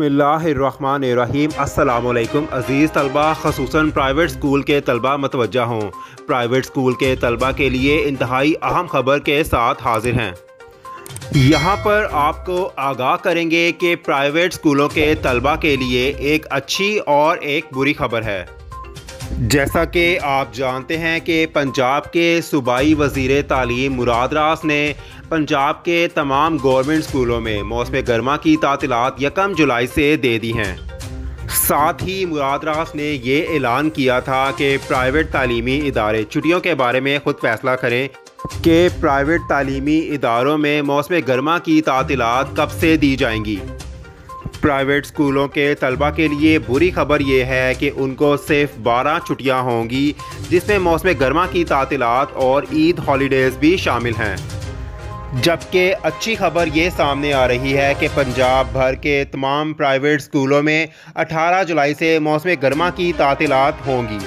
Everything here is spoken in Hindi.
बसमीम अल्लाम अज़ीज़ तलबा खसूस प्राइवेट स्कूल के तलबा मतवजा हों। प्राइवेट स्कूल के तलबा के लिए इंतहाई अहम खबर के साथ हाजिर हैं। यहाँ पर आपको आगाह करेंगे कि प्राइवेट स्कूलों के तलबा के लिए एक अच्छी और एक बुरी खबर है। जैसा कि आप जानते हैं कि पंजाब के सूबाई वज़ीर तालीम मुराद रास ने पंजाब के तमाम गवर्नमेंट स्कूलों में मौसम गर्मा की तातीलत यकम जुलाई से दे दी हैं। साथ ही मुराद रास ने यह ऐलान किया था कि प्राइवेट तालीमी इदारे छुट्टियों के बारे में ख़ुद फैसला करें कि प्राइवेट तालीमी इदारों में मौसम गर्मा की तातीलत कब से दी जाएँगी। प्राइवेट स्कूलों के तलबा के लिए बुरी खबर ये है कि उनको सिर्फ़ 12 छुट्टियाँ होंगी, जिसमें मौसम गर्मा की तातीलत और ईद हॉलीडेज़ भी शामिल हैं। जबकि अच्छी खबर ये सामने आ रही है कि पंजाब भर के तमाम प्राइवेट स्कूलों में 18 जुलाई से मौसम गर्मा की तातीलत होंगी।